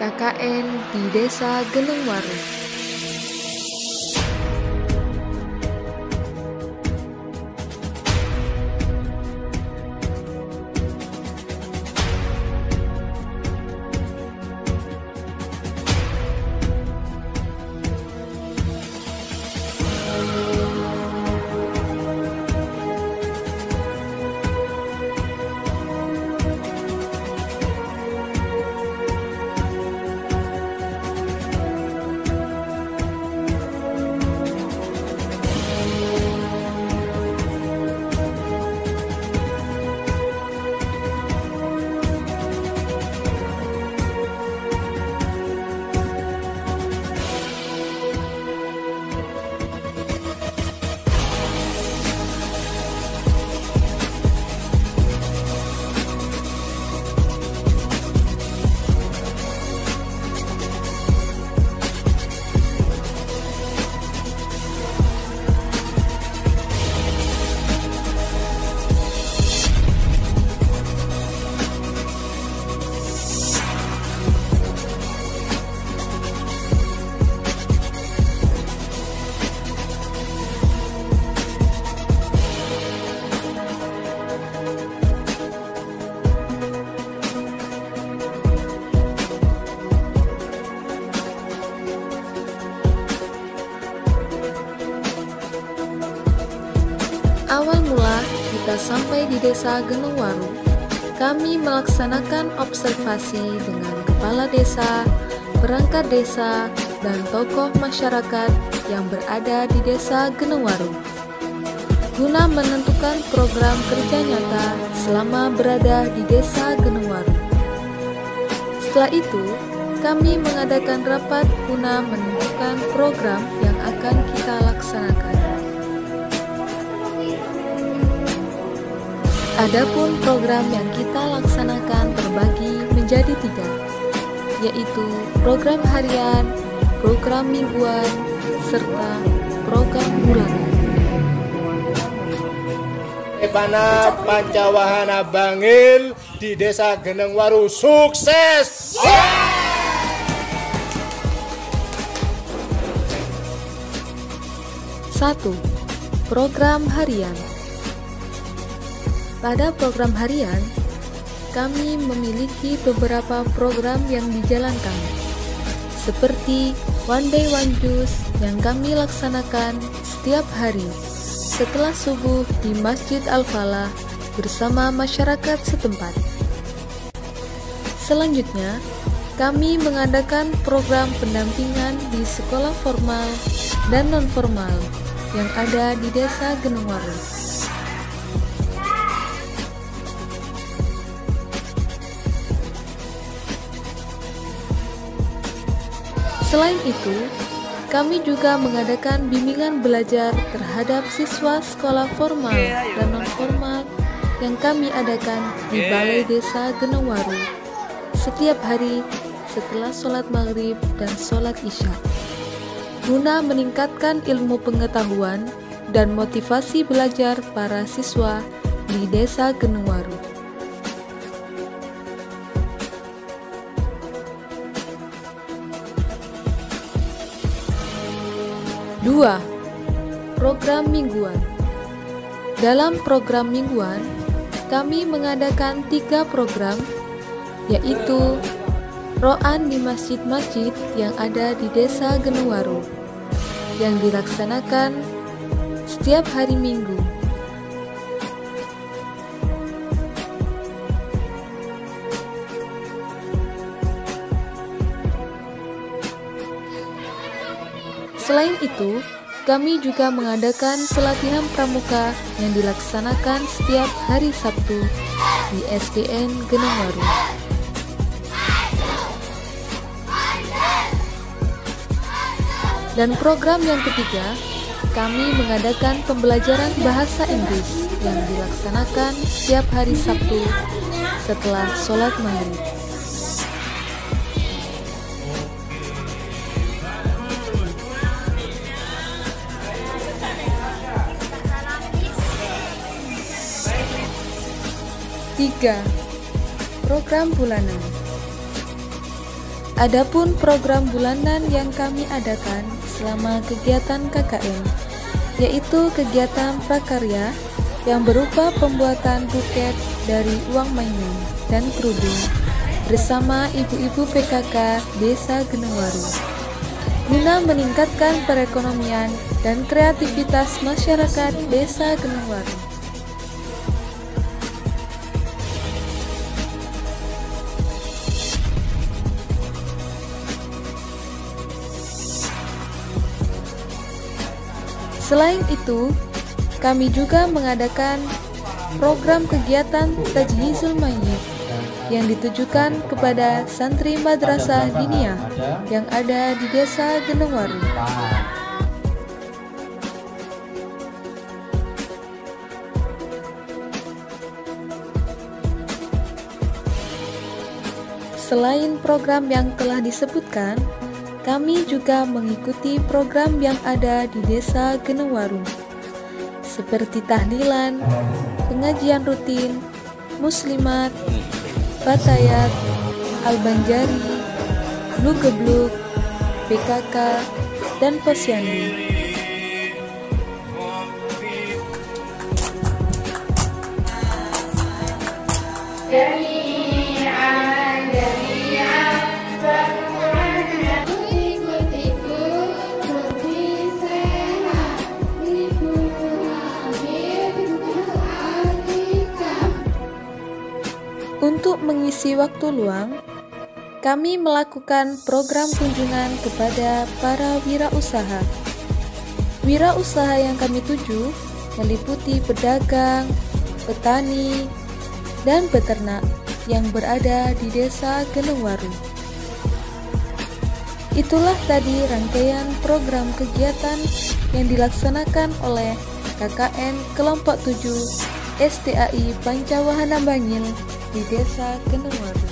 KKN di Desa Gelengwaru. Awal mula kita sampai di desa Genungwaru, kami melaksanakan observasi dengan kepala desa, perangkat desa, dan tokoh masyarakat yang berada di desa Genungwaru. Guna menentukan program kerja nyata selama berada di desa Genungwaru. Setelah itu, kami mengadakan rapat guna menentukan program yang akan kita laksanakan. Adapun program yang kita laksanakan terbagi menjadi tiga, yaitu program harian, program mingguan, serta program bulanan. Epana Pancawahana Bangil di Desa Genengwaru sukses. Satu, Program harian. Pada program harian, kami memiliki beberapa program yang dijalankan, seperti One Day One Juice yang kami laksanakan setiap hari setelah subuh di Masjid Al-Falah bersama masyarakat setempat. Selanjutnya, kami mengadakan program pendampingan di sekolah formal dan non-formal yang ada di Desa Genungwaru. Selain itu, kami juga mengadakan bimbingan belajar terhadap siswa sekolah formal dan non-formal yang kami adakan di Balai Desa Genewaru setiap hari setelah sholat maghrib dan sholat isya. Guna meningkatkan ilmu pengetahuan dan motivasi belajar para siswa di Desa Genewaru. 2. Program Mingguan Dalam program mingguan, kami mengadakan tiga program, yaitu Roan di masjid-masjid yang ada di Desa Genuwaru, yang dilaksanakan setiap hari Minggu. Selain itu, kami juga mengadakan pelatihan pramuka yang dilaksanakan setiap hari Sabtu di SDN Genungwaru. Dan program yang ketiga, kami mengadakan pembelajaran bahasa Inggris yang dilaksanakan setiap hari Sabtu setelah sholat maghrib. Tiga, program bulanan. Adapun program bulanan yang kami adakan selama kegiatan KKN, yaitu kegiatan prakarya yang berupa pembuatan buket dari uang mainan dan kerudung bersama ibu-ibu PKK Desa Genengwaru guna meningkatkan perekonomian dan kreativitas masyarakat Desa Genengwaru. Selain itu, kami juga mengadakan program kegiatan Tajhizul Mayyit yang ditujukan kepada santri madrasah diniyah yang ada di Desa Genengwaru. Selain program yang telah disebutkan, kami juga mengikuti program yang ada di Desa Genewaru, seperti tahlilan, pengajian rutin, muslimat, fatayat, albanjari, gebluk, PKK, dan posyandu. Untuk mengisi waktu luang, kami melakukan program kunjungan kepada para wirausaha. Wirausaha yang kami tuju meliputi pedagang, petani, dan peternak yang berada di Desa Genengwaru. Itulah tadi rangkaian program kegiatan yang dilaksanakan oleh KKN Kelompok 7 STAI Pancawahana Bangil di Desa Waru.